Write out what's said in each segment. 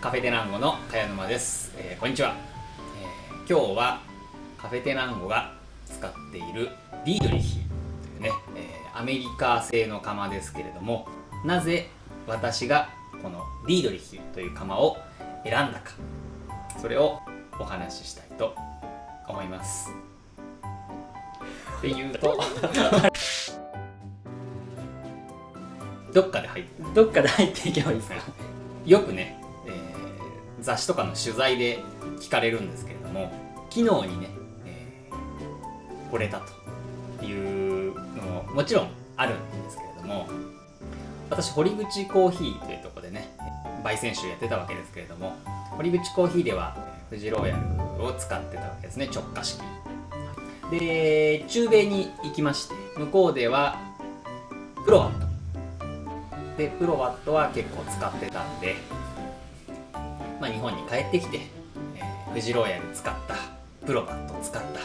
カフェテナンゴの茅沼です、えーこんにちは、えー今日はカフェテナンゴが使っているディードリヒというね、えーアメリカ製の釜ですけれどもなぜ私がこのディードリヒという釜を選んだかそれをお話ししたいと思います。っていうと どっかで入ってどっかで入っていけばいいですか？よくね、雑誌とかの取材で聞かれるんですけれども機能にね、えー惚れたというのももちろんあるんですけれども私堀口コーヒーというところでね焙煎酒やってたわけですけれども堀口コーヒーではえーフジローヤルを使ってたわけですね直下式。で中米に行きまして向こうではプロワット。でプロワットは結構使ってたんでまあ、日本に帰ってきて、えーフジローヤル使ったプロバット使った。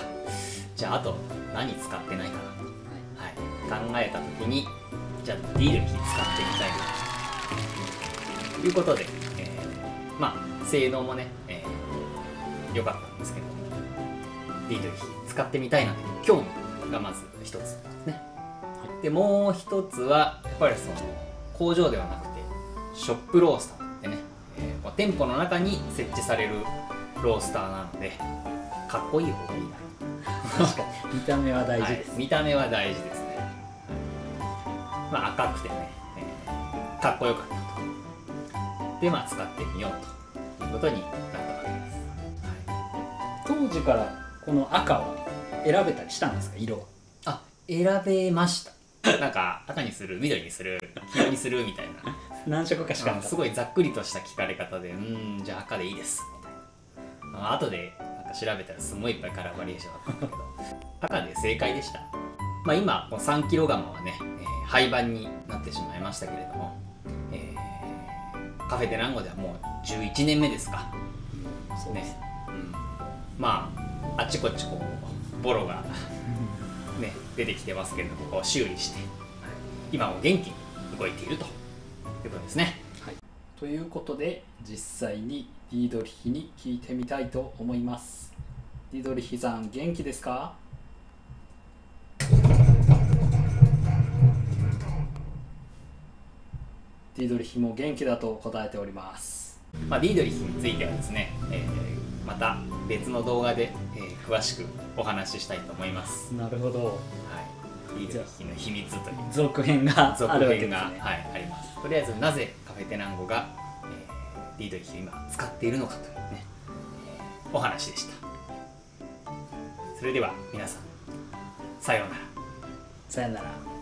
じゃああと何使ってないかな。と、はい、考えた時にじゃあディールキー使ってみたいな。ということで、えーまあ性能もね良、えー良かったんですけどディールキー使ってみたいな。という興味がまず一つですね。でもう一つはやっぱりその工場ではなくてショップロースター店舗の中に設置されるロースターなのでかっこいい方がいいな。確かに。見た目は大事です、はい。見た目は大事ですね、まあ、赤くてね、えーかっこよかったと。でまあ使ってみようということになったわけです、当時からこの赤は選べたりしたんですか？色は。あ選べました。なんか赤にする緑にする黄色にするみたいな何色かしかなかったすごいざっくりとした聞かれ方で、うーん、じゃあ赤でいいです、みたいな。まあ後でなんか調べたらすごいいっぱいカラーバリエーションあったんだけど、赤で正解でした。まあ今、この3キロガマはね、えー廃盤になってしまいましたけれども、えーカフェテナンゴではもう11年目ですか。そうですね。うん、まあ、あっちこっちこう、ボロがね、出てきてますけれども、こう修理して、今も元気に動いているということですね。はい、ということで実際にディードリヒに聞いてみたいと思います。ディードリヒさん元気ですか？ディードリヒも元気だと答えております。まあ、ディードリヒについてはですね、えーまた別の動画で、えー詳しくお話ししたいと思います。なるほど。はい、ディードリヒの秘密という続編が続あるわけですね編が、はい、あります。とりあえずなぜカフェテナンゴが、えーディードリヒを今使っているのかというね、えーお話でした。それでは皆さん、さようなら。さよなら